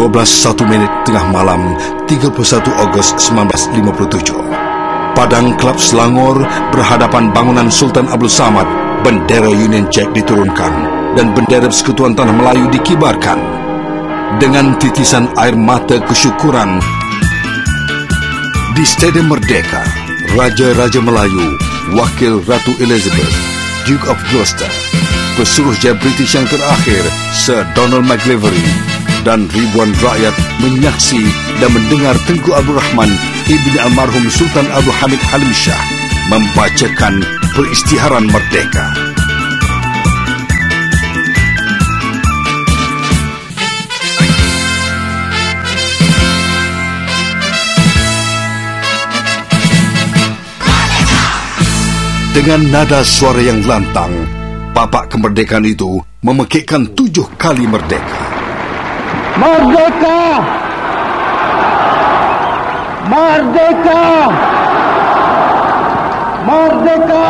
12.01 minit tengah malam 31 Ogos 1957. Padang Klub Selangor berhadapan bangunan Sultan Abdul Samad, bendera Union Jack diturunkan dan bendera Persekutuan Tanah Melayu dikibarkan. Dengan titisan air mata kesyukuran di Stadium Merdeka, Raja-Raja Melayu, Wakil Ratu Elizabeth, Duke of Gloucester, pesuruh Jaya British yang terakhir, Sir Donald McLivery dan ribuan rakyat menyaksi dan mendengar Tengku Abdul Rahman Ibn Almarhum Sultan Abdul Hamid Halim Shah membacakan peristiharan merdeka. Dengan nada suara yang lantang, Bapak kemerdekaan itu memekikkan tujuh kali merdeka. Merdeka! Merdeka! Merdeka!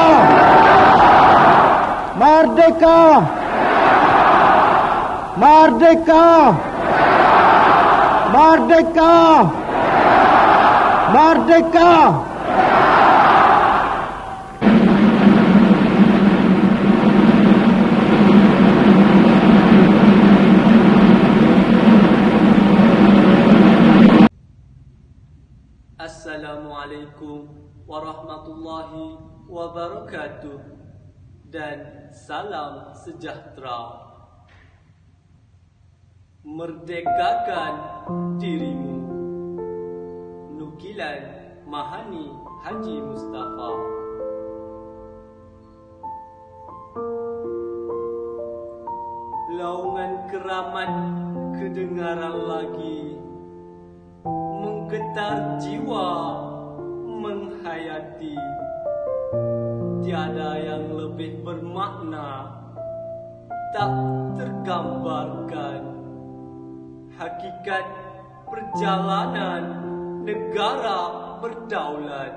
Merdeka! Merdeka! Merdeka! Merdeka! Assalamualaikum warahmatullahi wabarakatuh dan salam sejahtera. Merdekakan dirimu. Nukilan Mahani Haji Mustafa. Laungan keramat kedengaran lagi menggetar jiwa menghayati. Tiada yang lebih bermakna tak tergambarkan hakikat perjalanan negara berdaulat.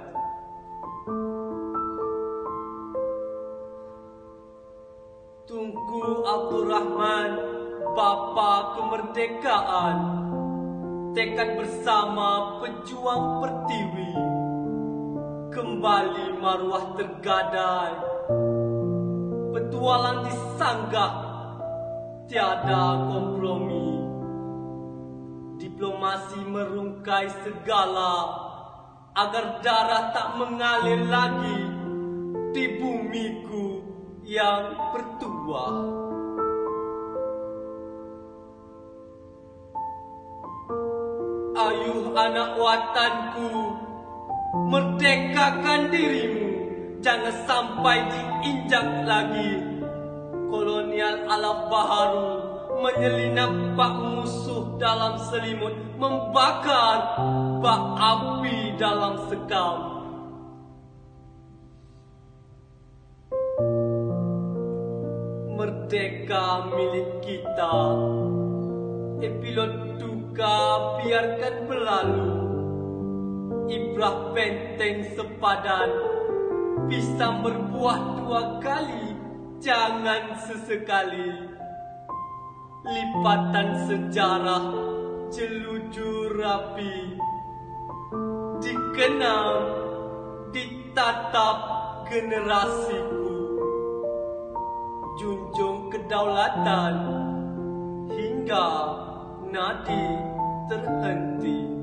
Tunku Abdul Rahman Bapa Kemerdekaan tekad bersama pejuang pertiwi kembali maruah tergadai petualang disanggah tiada kompromi diplomasi merungkai segala agar darah tak mengalir lagi di bumiku yang bertuah. ayuh anak watanku Merdekakan dirimu. Jangan sampai diinjak lagi. Kolonial ala baharu Menyelinap bak musuh dalam selimut Membakar bak api dalam sekam Merdeka milik kita. Epilot duka biarkan berlalu Ibrah benteng sepadan. Bisa berbuah dua kali Jangan sesekali. Lipatan sejarah Celujur rapi. Dikenal Ditatap generasiku. Junjung kedaulatan Hingga nadi terhenti.